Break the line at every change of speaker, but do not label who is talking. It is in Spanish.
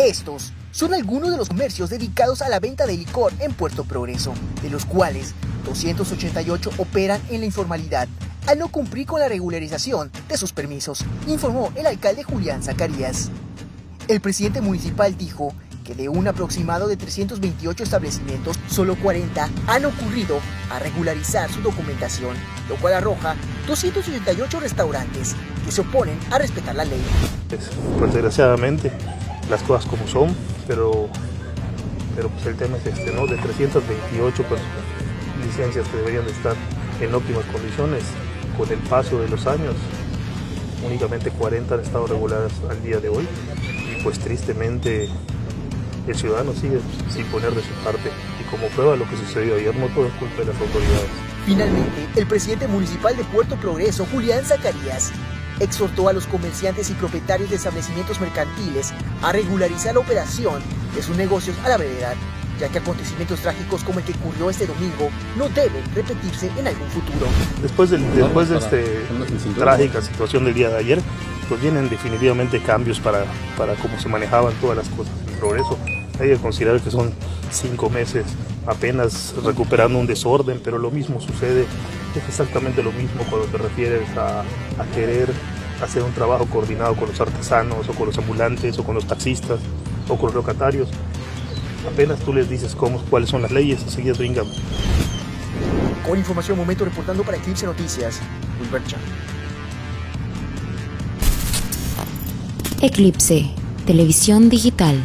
Estos son algunos de los comercios dedicados a la venta de licor en Puerto Progreso, de los cuales 288 operan en la informalidad al no cumplir con la regularización de sus permisos, informó el alcalde Julián Zacarías. El presidente municipal dijo que de un aproximado de 328 establecimientos, solo 40 han ocurrido a regularizar su documentación, lo cual arroja 288 restaurantes que se oponen a respetar la ley.
Pues, pues desgraciadamente las cosas como son, pero, pero pues el tema es este, ¿no? De 328 pues, licencias que deberían de estar en óptimas condiciones, con el paso de los años, únicamente 40 han estado reguladas al día de hoy y pues tristemente el ciudadano sigue sin poner de su parte y como prueba lo que sucedió ayer no todo es culpa de las autoridades.
Finalmente, el presidente municipal de Puerto Progreso, Julián Zacarías, exhortó a los comerciantes y propietarios de establecimientos mercantiles a regularizar la operación de sus negocios a la brevedad, ya que acontecimientos trágicos como el que ocurrió este domingo no deben repetirse en algún futuro.
Después, del, después de esta trágica situación del día de ayer, pues vienen definitivamente cambios para, para cómo se manejaban todas las cosas en progreso. Hay que considerar que son cinco meses apenas recuperando un desorden, pero lo mismo sucede, es exactamente lo mismo cuando te refieres a, a querer hacer un trabajo coordinado con los artesanos o con los ambulantes o con los taxistas o con los locatarios. Apenas tú les dices cómo, cuáles son las leyes, enseguida brincan.
Con información momento reportando para Eclipse Noticias, Wilber Chan.
Eclipse, televisión digital.